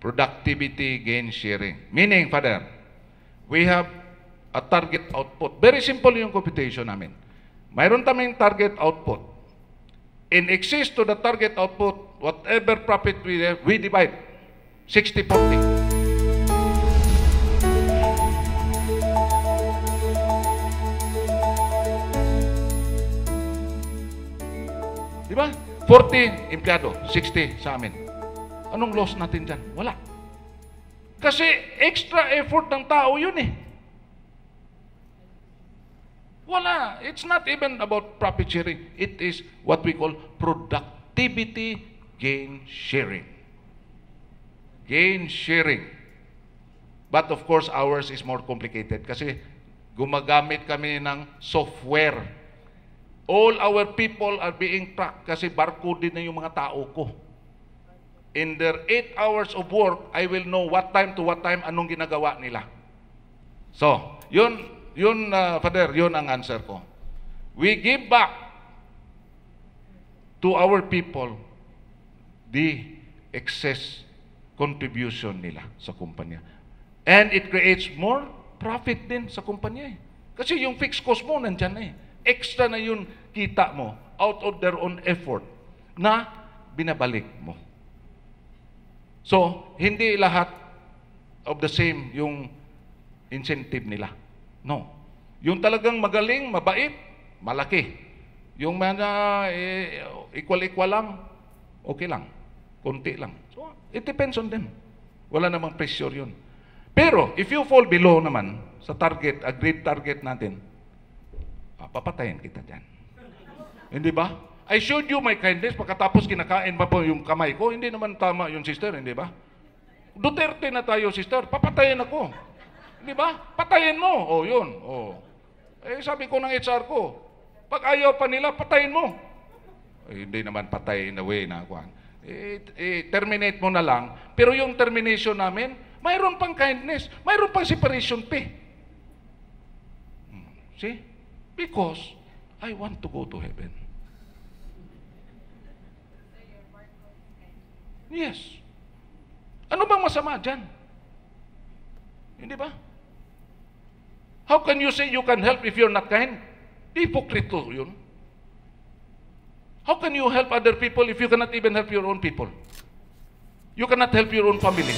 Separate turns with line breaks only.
productivity gain sharing. Meaning, Father, we have a target output. Very simple yung computation namin. Mayroon kaming target output. In excess to the target output, whatever profit we have, we divide. 60-40. Di ba? 40 empleyado, 60 sa amin. Anong loss natin dyan? Wala. Kasi extra effort ng tao yun eh. Wala. It's not even about profit sharing. It is what we call productivity gain sharing. Gain sharing. But of course, ours is more complicated kasi gumagamit kami ng software. All our people are being tracked kasi barcode din na yung mga tao ko. In their 8 hours of work, I will know what time to what time, anong ginagawa nila. So, yun, yun, uh, Father, yun ang answer ko. We give back to our people the excess contribution nila sa kumpanya. And it creates more profit din sa kumpanya eh. Kasi yung fixed cost mo nandyan na eh. Extra na yun kita mo out of their own effort na binabalik mo. So, hindi lahat of the same yung incentive nila. No. Yung talagang magaling, mabait, malaki. Yung mga eh, equal-equal lang, okay lang. Konti lang. So, it depends on them. Wala namang pressure yun. Pero, if you fall below naman sa target, agreed target natin, ah, papatayin kita dyan. Hindi ba? I showed you my kindness, pagkatapos kinakain pa po yung kamay ko, hindi naman tama yung sister, hindi ba? Duterte na tayo, sister, papatayin ako. Hindi ba? Patayin mo. Oh, yun. Oh. Eh, sabi ko ng HR ko, pag ayaw pa nila, patayin mo. Eh, hindi naman patay in a way na kuhan. Eh, eh, terminate mo na lang. Pero yung termination namin, mayroon pang kindness, mayroon pang separation pay. Hmm. See? Because I want to go to heaven. Yes. Ano bang masama dyan? Hindi ba? How can you say you can help if you're not kind? Hipokrito yun. How can you help other people if you cannot even help your own people? You cannot help your own family.